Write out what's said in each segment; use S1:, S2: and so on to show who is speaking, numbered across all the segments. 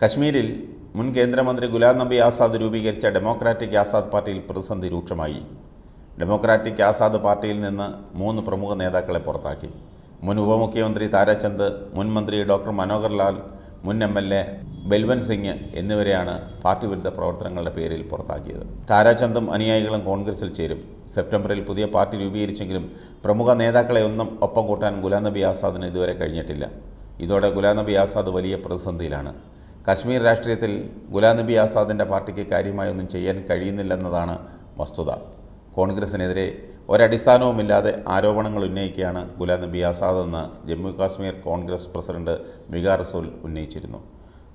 S1: കശ്മീരിൽ മുൻ കേന്ദ്രമന്ത്രി ഗുലാം നബി ആസാദ് രൂപീകരിച്ച ഡെമോക്രാറ്റിക് ആസാദ് പാർട്ടിയിൽ പ്രതിസന്ധി രൂക്ഷമായി. ഡെമോക്രാറ്റിക് ആസാദ് പാർട്ടിയിൽ നിന്ന് മൂന്ന് പ്രമുഖ നേതാക്കളെ പുറത്താക്കി. മുൻ ഉപമുഖ്യമന്ത്രി താരാചന്ദ് മുൻ മന്ത്രി ഡോക്ടർ മനോഹർ ലാൽ മുൻ M L A Balwan Singh എന്നിവരെയാണ് പാർട്ടി വിരുദ്ധ പ്രവർത്തനങ്ങളുടെ പേരിൽ പുറത്താക്കിയത്. താരാചന്ദും അനുയായികളും കോൺഗ്രസിൽ ചേരും. സെപ്റ്റംബറിൽ പുതിയ പാർട്ടി രൂപീകരിച്ചെങ്കിലും പ്രമുഖ നേതാക്കളെ ഒന്നും ഒപ്പം കൂട്ടാൻ ഗുലാം നബി ആസാദിന് ഇതുവരെ കഴിഞ്ഞിട്ടില്ല. ഇതോടെ ഗുലാം നബി ആസാദ് വലിയ പ്രതിസന്ധിയിലാണ്. കശ്മീർ രാഷ്ട്രീയത്തിൽ ഗുലാം നബി ആസാദിന്റെ പാർട്ടിക്ക് കാര്യമായൊന്നും ചെയ്യാൻ കഴിയുന്നില്ലെന്നതാണ് വസ്തുത. കോൺഗ്രസിനെതിരെ ഒരടിസ്ഥാനവുമില്ലാതെ ആരോപണങ്ങൾ ഉന്നയിക്കുകയാണ് ഗുലാം നബി ആസാദ് എന്ന് ജമ്മു കാശ്മീർ കോൺഗ്രസ് പ്രസിഡന്റ് മികാർ റസൂൽ ഉന്നയിച്ചിരുന്നു.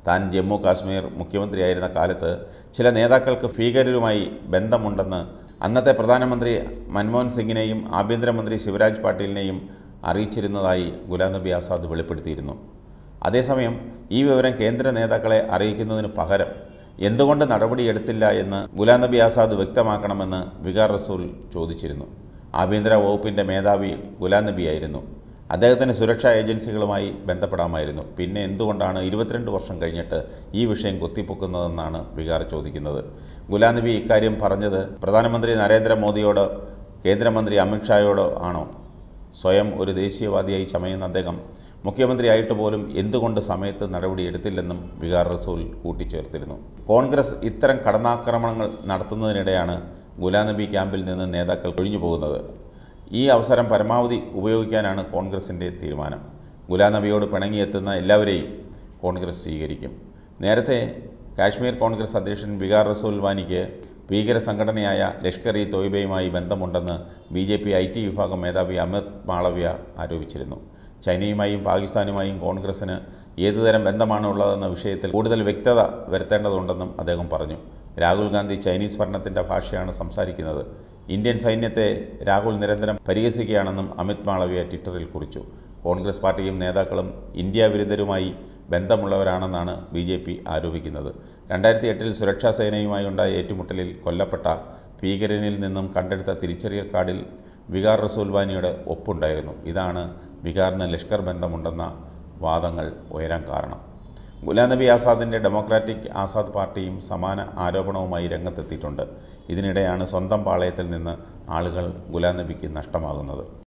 S1: താൻ ജമ്മു കാശ്മീർ മുഖ്യമന്ത്രിയായിരുന്ന കാലത്ത് ചില നേതാക്കൾക്ക് ഭീകരരുമായി ബന്ധമുണ്ടെന്ന് അന്നത്തെ പ്രധാനമന്ത്രി മൻമോഹൻ സിംഗിനെയും ആഭ്യന്തരമന്ത്രി ശിവരാജ് പാട്ടീലിനെയും അറിയിച്ചിരുന്നതായി ഗുലാം നബി ആസാദ് വെളിപ്പെടുത്തിയിരുന്നു. അതേസമയം ഈ വിവരം കേന്ദ്ര നേതാക്കളെ അറിയിക്കുന്നതിന് പകരം എന്തുകൊണ്ട് നടപടിയെടുത്തില്ല എന്ന് ഗുലാം നബി ആസാദ് വ്യക്തമാക്കണമെന്ന് വികാർ റസൂൽ ചോദിച്ചിരുന്നു. ആഭ്യന്തര വകുപ്പിന്റെ മേധാവി ഗുലാം നബിയായിരുന്നു അദ്ദേഹത്തിന് സുരക്ഷാ ഏജൻസികളുമായി ബന്ധപ്പെടാമായിരുന്നു. പിന്നെ എന്തുകൊണ്ടാണ് ഇരുപത്തിരണ്ട് വർഷം കഴിഞ്ഞിട്ട് ഈ വിഷയം കുത്തിപ്പൊക്കുന്നതെന്നാണ് വികാർ ചോദിക്കുന്നത്. ഗുലാം നബി ഇക്കാര്യം പറഞ്ഞത് പ്രധാനമന്ത്രി നരേന്ദ്രമോദിയോടോ കേന്ദ്രമന്ത്രി അമിത്ഷായോടോ ആണോ? സ്വയം ഒരു ദേശീയവാദിയായി ചമയുന്ന അദ്ദേഹം മുഖ്യമന്ത്രിയായിട്ട് പോലും എന്തുകൊണ്ട് സമയത്ത് നടപടിയെടുത്തില്ലെന്നും വികാർ റസൂൽ കൂട്ടിച്ചേർത്തിരുന്നു. കോൺഗ്രസ് ഇത്തരം കടന്നാക്രമണങ്ങൾ നടത്തുന്നതിനിടെയാണ് ഗുലാം നബി ക്യാമ്പിൽ നിന്ന് നേതാക്കൾ ഒഴിഞ്ഞു പോകുന്നത്. ഈ അവസരം പരമാവധി ഉപയോഗിക്കാനാണ് കോൺഗ്രസിന്റെ തീരുമാനം. ഗുലാം നബിയോട് പിണങ്ങിയെത്തുന്ന എല്ലാവരെയും കോൺഗ്രസ് സ്വീകരിക്കും. നേരത്തെ കാശ്മീർ കോൺഗ്രസ് അധ്യക്ഷൻ വികാർ റസൂൽ വാനിക്ക് ഭീകര സംഘടനയായ ലഷ്കർ ഇ തോയ്ബയുമായി ബന്ധമുണ്ടെന്ന് B J P I T വിഭാഗം മേധാവി അമിത് മാളവ്യ ആരോപിച്ചിരുന്നു. ചൈനയുമായും പാകിസ്ഥാനുമായും കോൺഗ്രസ്സിന് ഏതുതരം ബന്ധമാണ് ഉള്ളതെന്ന വിഷയത്തിൽ കൂടുതൽ വ്യക്തത വരുത്തേണ്ടതുണ്ടെന്നും അദ്ദേഹം പറഞ്ഞു. രാഹുൽ ഗാന്ധി ചൈനീസ് ഭരണത്തിന്റെ ഭാഷയാണ് സംസാരിക്കുന്നത്. ഇന്ത്യൻ സൈന്യത്തെ രാഹുൽ നിരന്തരം പരിഹസിക്കുകയാണെന്നും അമിത് മാളവിയ ട്വിറ്ററിൽ കുറിച്ചു. കോൺഗ്രസ് പാർട്ടിയും നേതാക്കളും ഇന്ത്യ വിരുദ്ധരുമായി ബന്ധമുള്ളവരാണെന്നാണ് ബി ജെ പി ആരോപിക്കുന്നത്. രണ്ടായിരത്തി എട്ടിൽ സുരക്ഷാ സേനയുമായി ഉണ്ടായ ഏറ്റുമുട്ടലിൽ കൊല്ലപ്പെട്ട ഭീകരനിൽ നിന്നും കണ്ടെടുത്ത തിരിച്ചറിയൽ കാർഡിൽ വികാർ റസൂൽവാനിയുടെ ഒപ്പുണ്ടായിരുന്നു. ഇതാണ് വികാറിന് ലഷ്കർ ബന്ധമുണ്ടെന്ന വാദങ്ങൾ ഉയരാൻ കാരണം. ഗുലാം നബി ആസാദിന്റെ ഡെമോക്രാറ്റിക് ആസാദ് പാർട്ടിയും സമാന ആരോപണവുമായി രംഗത്തെത്തിയിട്ടുണ്ട്. ഇതിനിടെയാണ് സ്വന്തം പാളയത്തിൽ നിന്ന് ആളുകൾ ഗുലാം നബിക്ക് നഷ്ടമാകുന്നത്.